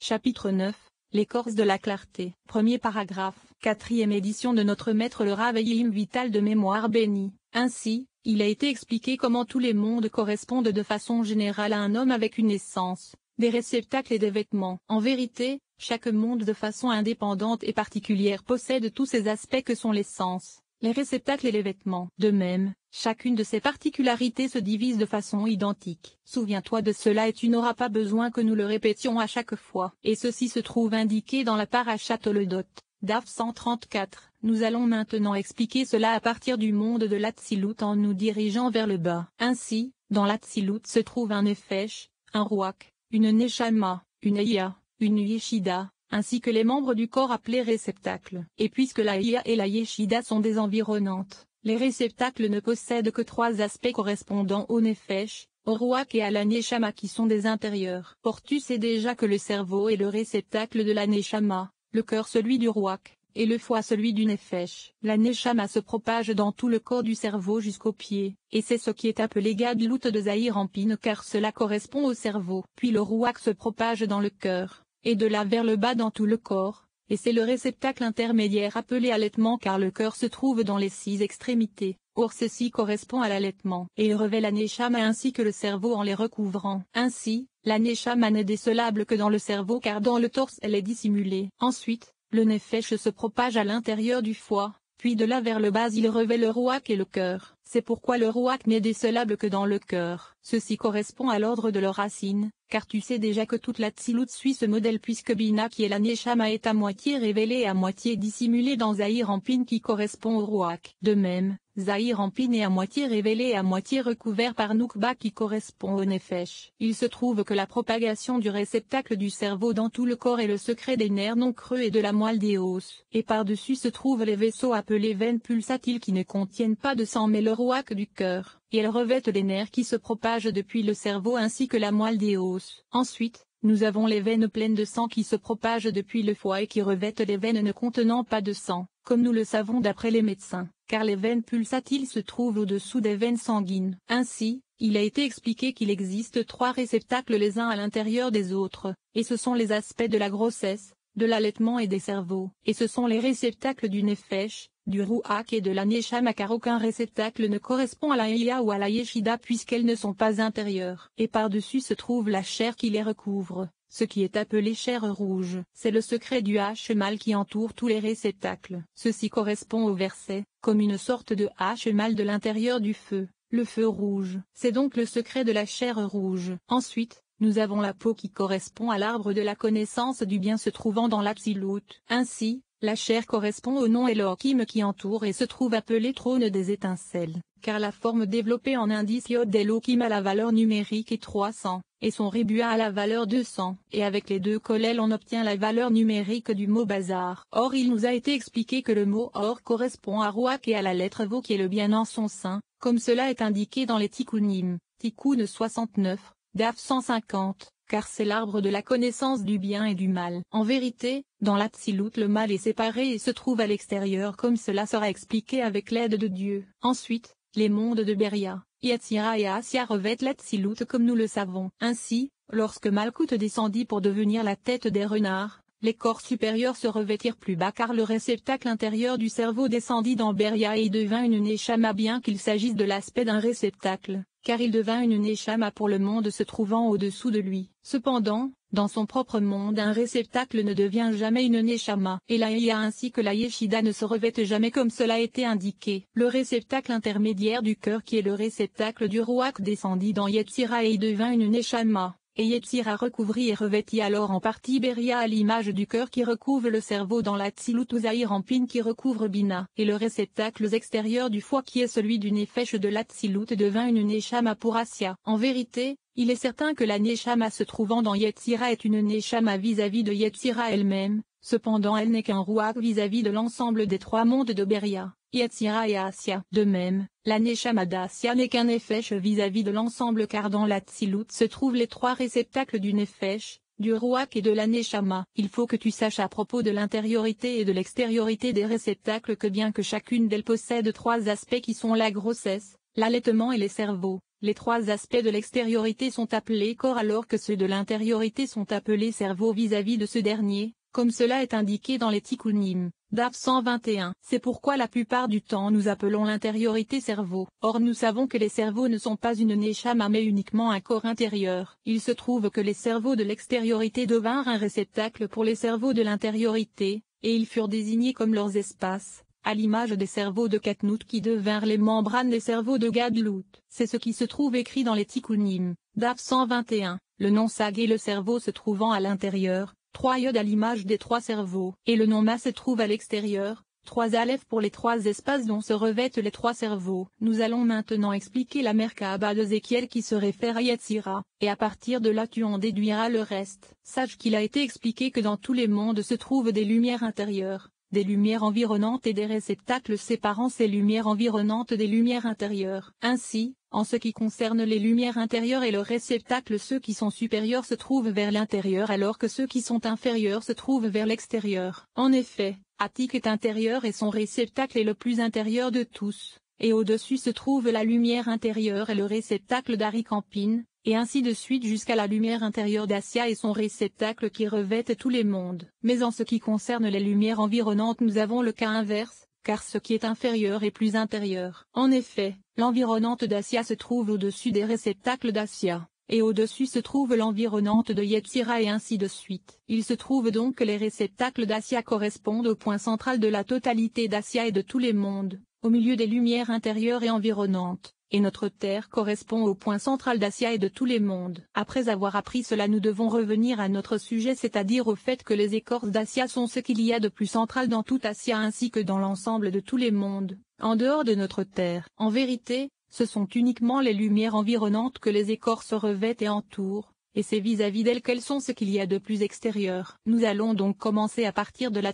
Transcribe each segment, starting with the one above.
Chapitre 9 L'écorce de la clarté. Premier paragraphe. Quatrième édition de notre maître le Raveillim Vital de mémoire béni. Ainsi, il a été expliqué comment tous les mondes correspondent de façon générale à un homme avec une essence, des réceptacles et des vêtements. En vérité, chaque monde de façon indépendante et particulière possède tous ces aspects que sont l'essence, les réceptacles et les vêtements. De même, chacune de ces particularités se divise de façon identique. Souviens-toi de cela et tu n'auras pas besoin que nous le répétions à chaque fois. Et ceci se trouve indiqué dans la parachat Toledot. DAF 134. Nous allons maintenant expliquer cela à partir du monde de l'Atsilut en nous dirigeant vers le bas. Ainsi, dans l'Atsilut se trouve un Nefesh, un Ruach, une Neshama, une Eya, une Yeshida, ainsi que les membres du corps appelés réceptacles. Et puisque la Eya et la Yeshida sont des environnantes, les réceptacles ne possèdent que trois aspects correspondant au Nefesh, au Ruach et à la Neshama qui sont des intérieurs. Or tu sais déjà que le cerveau est le réceptacle de la Neshama, le cœur celui du Ruach, et le foie celui du Nefesh. La Neshama se propage dans tout le corps du cerveau jusqu'aux pieds, et c'est ce qui est appelé Gadlout de Zahir en car cela correspond au cerveau. Puis le Ruach se propage dans le cœur, et de là vers le bas dans tout le corps, et c'est le réceptacle intermédiaire appelé allaitement car le cœur se trouve dans les six extrémités. Or ceci correspond à l'allaitement, et il revêt la Neshama ainsi que le cerveau en les recouvrant. Ainsi, la Neshama n'est décelable que dans le cerveau car dans le torse elle est dissimulée. Ensuite, le Nefesh se propage à l'intérieur du foie, puis de là vers le bas il revêt le Ruach et le cœur. C'est pourquoi le Ruach n'est décelable que dans le cœur. Ceci correspond à l'ordre de leur racine, car tu sais déjà que toute la Tsilut suit ce modèle puisque Bina qui est la Neshama est à moitié révélée et à moitié dissimulée dans Zahir Ampin qui correspond au Ruach. De même, Zahir Ampin est à moitié révélé et à moitié recouvert par Nukba qui correspond au Nefesh. Il se trouve que la propagation du réceptacle du cerveau dans tout le corps est le secret des nerfs non creux et de la moelle des os. Et par-dessus se trouvent les vaisseaux appelés veines pulsatiles qui ne contiennent pas de sang mais le Ruach du cœur et elles revêtent les nerfs qui se propagent depuis le cerveau ainsi que la moelle des os. Ensuite, nous avons les veines pleines de sang qui se propagent depuis le foie et qui revêtent les veines ne contenant pas de sang, comme nous le savons d'après les médecins, car les veines pulsatiles se trouvent au-dessous des veines sanguines. Ainsi, il a été expliqué qu'il existe trois réceptacles les uns à l'intérieur des autres, et ce sont les aspects de la grossesse, de l'allaitement et des cerveaux, et ce sont les réceptacles du nefesh, du Ruach et de la Neshama car aucun réceptacle ne correspond à la Eya ou à la Yeshida puisqu'elles ne sont pas intérieures. Et par-dessus se trouve la chair qui les recouvre, ce qui est appelé chair rouge. C'est le secret du H-mal qui entoure tous les réceptacles. Ceci correspond au verset, comme une sorte de H-mal de l'intérieur du feu, le feu rouge. C'est donc le secret de la chair rouge. Ensuite, nous avons la peau qui correspond à l'arbre de la connaissance du bien se trouvant dans l'absiloute. Ainsi, la chair correspond au nom Elohim qui entoure et se trouve appelé trône des étincelles, car la forme développée en indice Yod d'Elohim a la valeur numérique est 300, et son ribua a la valeur 200, et avec les deux collèles on obtient la valeur numérique du mot bazar. Or il nous a été expliqué que le mot or correspond à Ruach et à la lettre Vo qui est le bien en son sein, comme cela est indiqué dans les Tikkunim, Tikkun 69, DAF 150 car c'est l'arbre de la connaissance du bien et du mal. En vérité, dans l'Atsilut le mal est séparé et se trouve à l'extérieur comme cela sera expliqué avec l'aide de Dieu. Ensuite, les mondes de Beria, Yatsira et Asya revêtent l'Atsilut comme nous le savons. Ainsi, lorsque Malkout descendit pour devenir la tête des renards, les corps supérieurs se revêtirent plus bas car le réceptacle intérieur du cerveau descendit dans Beria et devint une Neshama bien qu'il s'agisse de l'aspect d'un réceptacle car il devint une Neshama pour le monde se trouvant au-dessous de lui. Cependant, dans son propre monde un réceptacle ne devient jamais une Neshama, et la Iya ainsi que la Yeshida ne se revêtent jamais comme cela a été indiqué. Le réceptacle intermédiaire du cœur qui est le réceptacle du Ruach descendit dans Yetzira et y devint une Neshama et Yetzira recouvrit et revêtit alors en partie Beria à l'image du cœur qui recouvre le cerveau dans la Tsilut ou en pin qui recouvre Bina, et le réceptacle extérieur du foie qui est celui du Nefesh de la Tsilut devint une Neshama pour Asya. En vérité, il est certain que la Neshama se trouvant dans Yetzira est une Neshama vis-à-vis de Yetzira elle-même, cependant elle n'est qu'un Ruach vis-à-vis de l'ensemble des trois mondes de Beria. Yetzira et Asya. De même, la Neshama d'Asya n'est qu'un Nefesh vis-à-vis de l'ensemble car dans la Tsilut se trouvent les trois réceptacles du Nefesh, du Ruach et de la Neshama. Il faut que tu saches à propos de l'intériorité et de l'extériorité des réceptacles que bien que chacune d'elles possède trois aspects qui sont la grossesse, l'allaitement et les cerveaux, Les trois aspects de l'extériorité sont appelés corps alors que ceux de l'intériorité sont appelés cerveau vis-à-vis de ce dernier, comme cela est indiqué dans les Tikkunim. DAF 121. C'est pourquoi la plupart du temps nous appelons l'intériorité cerveau. Or nous savons que les cerveaux ne sont pas une neshama mais uniquement un corps intérieur. Il se trouve que les cerveaux de l'extériorité devinrent un réceptacle pour les cerveaux de l'intériorité, et ils furent désignés comme leurs espaces, à l'image des cerveaux de Katnout qui devinrent les membranes des cerveaux de Gadlout. C'est ce qui se trouve écrit dans les Tikkunim. DAF 121. Le nom Sag et le cerveau se trouvant à l'intérieur, trois yodes à l'image des trois cerveaux, et le nom Ma se trouve à l'extérieur, trois aleph pour les trois espaces dont se revêtent les trois cerveaux. Nous allons maintenant expliquer la Merkaba d'Ézéchiel qui se réfère à Yatsira, et à partir de là tu en déduiras le reste. Sache qu'il a été expliqué que dans tous les mondes se trouvent des lumières intérieures, des lumières environnantes et des réceptacles séparant ces lumières environnantes des lumières intérieures. Ainsi, en ce qui concerne les lumières intérieures et le réceptacle ceux qui sont supérieurs se trouvent vers l'intérieur alors que ceux qui sont inférieurs se trouvent vers l'extérieur. En effet, Attic est intérieur et son réceptacle est le plus intérieur de tous, et au-dessus se trouve la lumière intérieure et le réceptacle d'Arikampine, et ainsi de suite jusqu'à la lumière intérieure d'Asia et son réceptacle qui revêtent tous les mondes. Mais en ce qui concerne les lumières environnantes nous avons le cas inverse, car ce qui est inférieur est plus intérieur. En effet, l'environnante d'Asia se trouve au-dessus des réceptacles d'Asia, et au-dessus se trouve l'environnante de Yetzira et ainsi de suite. Il se trouve donc que les réceptacles d'Asia correspondent au point central de la totalité d'Asia et de tous les mondes, au milieu des lumières intérieures et environnantes et notre Terre correspond au point central d'Asia et de tous les mondes. Après avoir appris cela nous devons revenir à notre sujet c'est-à-dire au fait que les écorces d'Asia sont ce qu'il y a de plus central dans tout Asia ainsi que dans l'ensemble de tous les mondes, en dehors de notre Terre. En vérité, ce sont uniquement les lumières environnantes que les écorces revêtent et entourent, et c'est vis-à-vis d'elles qu'elles sont ce qu'il y a de plus extérieur. Nous allons donc commencer à partir de la.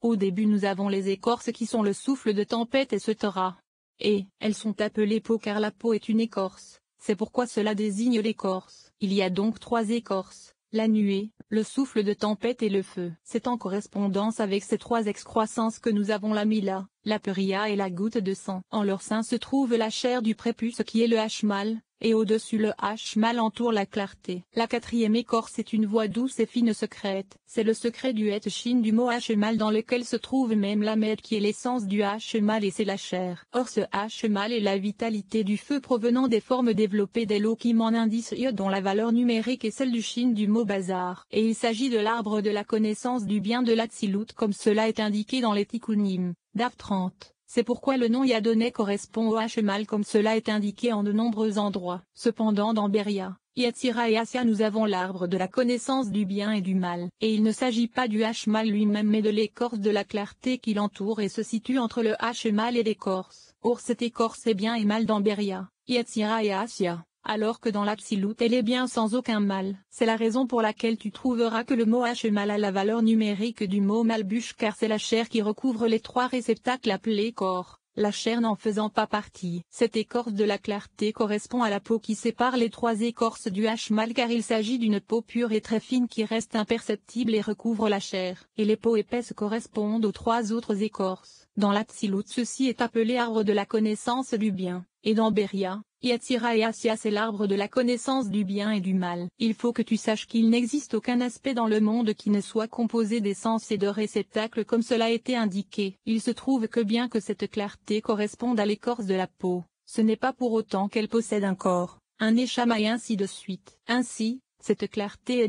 Au début nous avons les écorces qui sont le souffle de tempête et ce Torah et elles sont appelées peau car la peau est une écorce, c'est pourquoi cela désigne l'écorce. Il y a donc trois écorces, la nuée, le souffle de tempête et le feu. C'est en correspondance avec ces trois excroissances que nous avons la mila, la peria et la goutte de sang. En leur sein se trouve la chair du prépuce qui est le hachmal, et au-dessus le H mal entoure la clarté. La quatrième écorce est une voix douce et fine secrète. C'est le secret du het shin du mot H mal dans lequel se trouve même la med qui est l'essence du H mal et c'est la chair. Or ce H mal est la vitalité du feu provenant des formes développées des qui en indice dont la valeur numérique est celle du shin du mot bazar. Et il s'agit de l'arbre de la connaissance du bien de l'Atsilut comme cela est indiqué dans les Tikkunim. DAF 30. C'est pourquoi le nom Yadonais correspond au H-mal comme cela est indiqué en de nombreux endroits. Cependant dans Beria, Yatsira et Asya nous avons l'arbre de la connaissance du bien et du mal. Et il ne s'agit pas du H-mal lui-même mais de l'écorce de la clarté qui l'entoure et se situe entre le H-mal et l'écorce. Or cette écorce est bien et mal dans Beria, Yatsira et Asya alors que dans l'absoloute elle est bien sans aucun mal. C'est la raison pour laquelle tu trouveras que le mot H mal a la valeur numérique du mot malbûche car c'est la chair qui recouvre les trois réceptacles appelés corps, la chair n'en faisant pas partie. Cette écorce de la clarté correspond à la peau qui sépare les trois écorces du H mal car il s'agit d'une peau pure et très fine qui reste imperceptible et recouvre la chair. Et les peaux épaisses correspondent aux trois autres écorces. Dans l'absoloute ceci est appelé arbre de la connaissance du bien, et dans Beria, Yatsira et Asya c'est l'arbre de la connaissance du bien et du mal. Il faut que tu saches qu'il n'existe aucun aspect dans le monde qui ne soit composé d'essence et de réceptacles comme cela a été indiqué. Il se trouve que bien que cette clarté corresponde à l'écorce de la peau, ce n'est pas pour autant qu'elle possède un corps, un échama et ainsi de suite. Ainsi, cette clarté est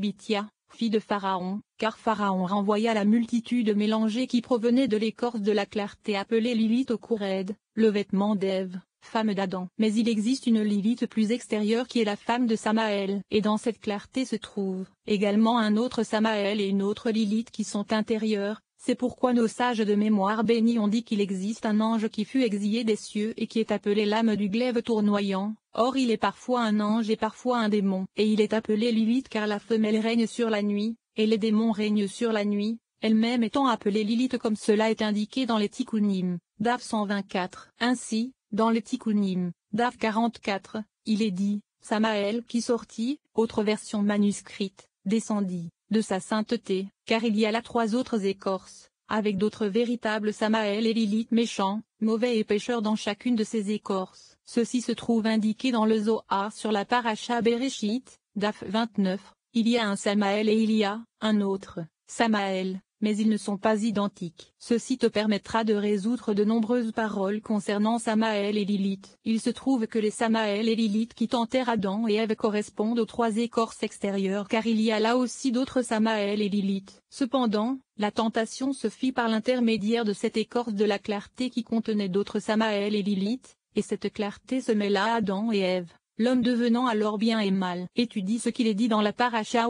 fille de Pharaon, car Pharaon renvoya la multitude mélangée qui provenait de l'écorce de la clarté appelée Lilith au Koured, le vêtement d'Ève, femme d'Adam. Mais il existe une Lilith plus extérieure qui est la femme de Samaël, et dans cette clarté se trouve également un autre Samaël et une autre Lilith qui sont intérieures, c'est pourquoi nos sages de mémoire bénis ont dit qu'il existe un ange qui fut exilé des cieux et qui est appelé l'âme du glaive tournoyant, or il est parfois un ange et parfois un démon, et il est appelé Lilith car la femelle règne sur la nuit, et les démons règnent sur la nuit, elle-même étant appelée Lilith comme cela est indiqué dans les Tikkunim, DAF 124. Ainsi, dans les Tikkunim, DAF 44, il est dit, Samaël qui sortit, autre version manuscrite, descendit, de sa sainteté, car il y a là trois autres écorces, avec d'autres véritables Samaël et Lilith méchants, mauvais et pécheurs dans chacune de ces écorces. Ceci se trouve indiqué dans le Zohar sur la paracha Bereshit, DAF 29, il y a un Samaël et il y a, un autre, Samaël, mais ils ne sont pas identiques. Ceci te permettra de résoudre de nombreuses paroles concernant Samaël et Lilith. Il se trouve que les Samaël et Lilith qui tentèrent Adam et Ève correspondent aux trois écorces extérieures car il y a là aussi d'autres Samaël et Lilith. Cependant, la tentation se fit par l'intermédiaire de cette écorce de la clarté qui contenait d'autres Samaël et Lilith, et cette clarté se mêla à Adam et Ève, l'homme devenant alors bien et mal. Étudie ce qu'il est dit dans la paracha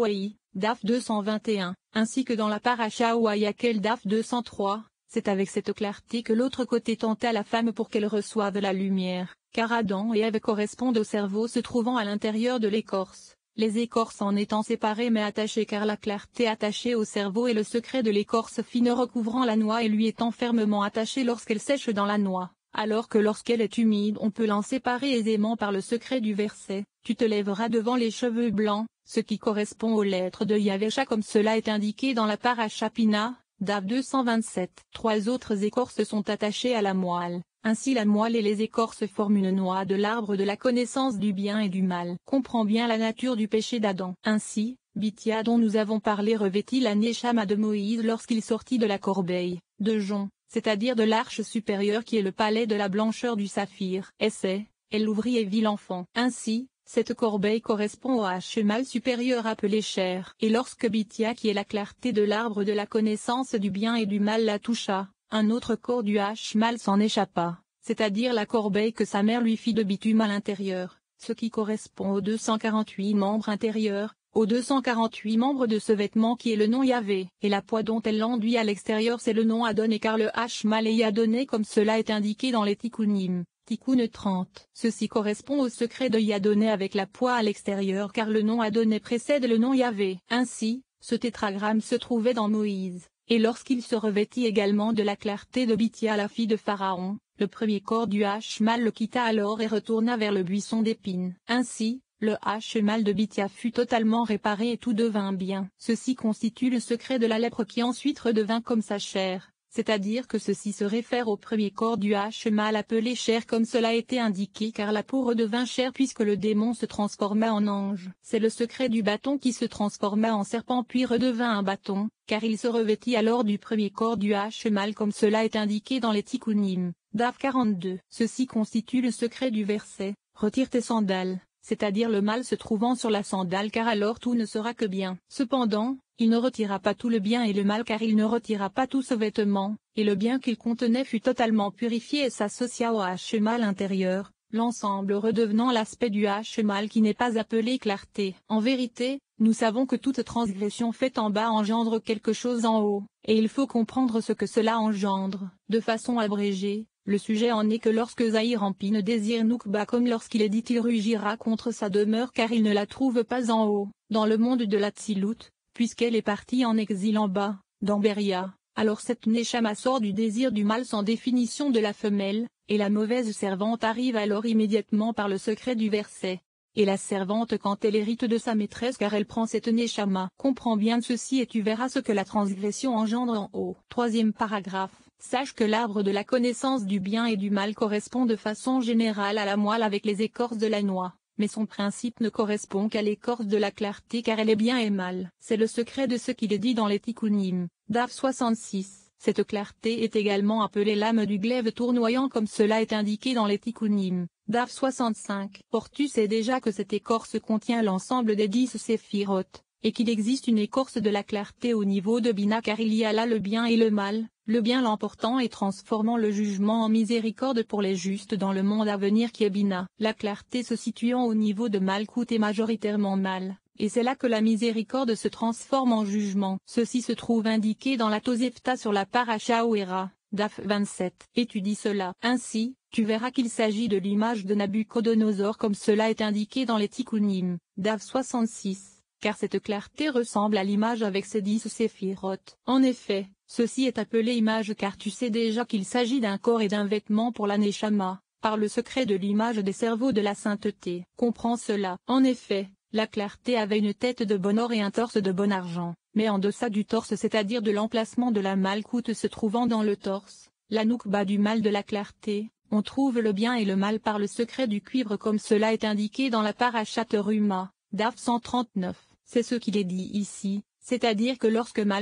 DAF 221, ainsi que dans la paracha ou Ayakel DAF 203, c'est avec cette clarté que l'autre côté tenta la femme pour qu'elle reçoive la lumière, car Adam et Ève correspondent au cerveau se trouvant à l'intérieur de l'écorce, les écorces en étant séparées mais attachées car la clarté attachée au cerveau est le secret de l'écorce fine recouvrant la noix et lui étant fermement attachée lorsqu'elle sèche dans la noix alors que lorsqu'elle est humide on peut l'en séparer aisément par le secret du verset, tu te lèveras devant les cheveux blancs, ce qui correspond aux lettres de Yahvécha comme cela est indiqué dans la parachapina, DAV 227. Trois autres écorces sont attachées à la moelle, ainsi la moelle et les écorces forment une noix de l'arbre de la connaissance du bien et du mal. Comprends bien la nature du péché d'Adam. Ainsi, Bithia dont nous avons parlé revêtit la Neshama de Moïse lorsqu'il sortit de la corbeille, de Jon, c'est-à-dire de l'arche supérieure qui est le palais de la blancheur du saphir. Essai, elle l'ouvrit et vit l'enfant. Ainsi, cette corbeille correspond au H supérieur appelé chair. Et lorsque Bithia qui est la clarté de l'arbre de la connaissance du bien et du mal la toucha, un autre corps du H mal s'en échappa, c'est-à-dire la corbeille que sa mère lui fit de bitume à l'intérieur, ce qui correspond aux 248 membres intérieurs, aux 248 membres de ce vêtement qui est le nom Yahvé, et la poids dont elle l'enduit à l'extérieur c'est le nom Adon et car le H mal est Yadonné comme cela est indiqué dans les Tikkunim. Tikkun 30. Ceci correspond au secret de Yadonné avec la poids à l'extérieur car le nom Adonné précède le nom Yahvé. Ainsi, ce tétragramme se trouvait dans Moïse, et lorsqu'il se revêtit également de la clarté de Bithia la fille de Pharaon, le premier corps du H mal le quitta alors et retourna vers le buisson d'épines. Ainsi, le H mal de Bithia fut totalement réparé et tout devint bien. Ceci constitue le secret de la lèpre qui ensuite redevint comme sa chair, c'est-à-dire que ceci se réfère au premier corps du H mal appelé chair comme cela a été indiqué car la peau redevint chair puisque le démon se transforma en ange. C'est le secret du bâton qui se transforma en serpent puis redevint un bâton, car il se revêtit alors du premier corps du H mal comme cela est indiqué dans les Tikkunim. DAF 42. Ceci constitue le secret du verset. Retire tes sandales c'est-à-dire le mal se trouvant sur la sandale car alors tout ne sera que bien. Cependant, il ne retira pas tout le bien et le mal car il ne retira pas tout ce vêtement, et le bien qu'il contenait fut totalement purifié et s'associa au mal intérieur, l'ensemble redevenant l'aspect du mal qui n'est pas appelé clarté. En vérité, nous savons que toute transgression faite en bas engendre quelque chose en haut, et il faut comprendre ce que cela engendre. De façon abrégée, le sujet en est que lorsque Zahir ne désire Noukba comme lorsqu'il est dit il rugira contre sa demeure car il ne la trouve pas en haut, dans le monde de la Tsilout, puisqu'elle est partie en exil en bas, dans Beria, alors cette Neshama sort du désir du mal sans définition de la femelle, et la mauvaise servante arrive alors immédiatement par le secret du verset. Et la servante quand elle hérite de sa maîtresse car elle prend cette Neshama. Comprends bien ceci et tu verras ce que la transgression engendre en haut. Troisième paragraphe. Sache que l'arbre de la connaissance du bien et du mal correspond de façon générale à la moelle avec les écorces de la noix, mais son principe ne correspond qu'à l'écorce de la clarté car elle est bien et mal. C'est le secret de ce qu'il est dit dans les Tikkunim. DAF 66. Cette clarté est également appelée l'âme du glaive tournoyant comme cela est indiqué dans les Tikkunim. DAF 65. Or tu sais déjà que cette écorce contient l'ensemble des dix séphirotes, et qu'il existe une écorce de la clarté au niveau de Bina car il y a là le bien et le mal, le bien l'emportant et transformant le jugement en miséricorde pour les justes dans le monde à venir qui est Bina. La clarté se situant au niveau de Malkout est majoritairement mal, et c'est là que la miséricorde se transforme en jugement. Ceci se trouve indiqué dans la Tosefta sur la Paracha Ouera, DAF 27. Étudie cela. Ainsi, tu verras qu'il s'agit de l'image de Nabucodonosor comme cela est indiqué dans les Tikkunim, DAF 66 car cette clarté ressemble à l'image avec ses dix séphirotes. En effet, Ceci est appelé image car tu sais déjà qu'il s'agit d'un corps et d'un vêtement pour la par le secret de l'image des cerveaux de la sainteté. Comprends cela. En effet, la clarté avait une tête de bon or et un torse de bon argent, mais en deçà du torse c'est-à-dire de l'emplacement de la malcoute se trouvant dans le torse, la bas du mal de la clarté, on trouve le bien et le mal par le secret du cuivre comme cela est indiqué dans la parachate Ruma, DAF 139. C'est ce qu'il est dit ici, c'est-à-dire que lorsque mal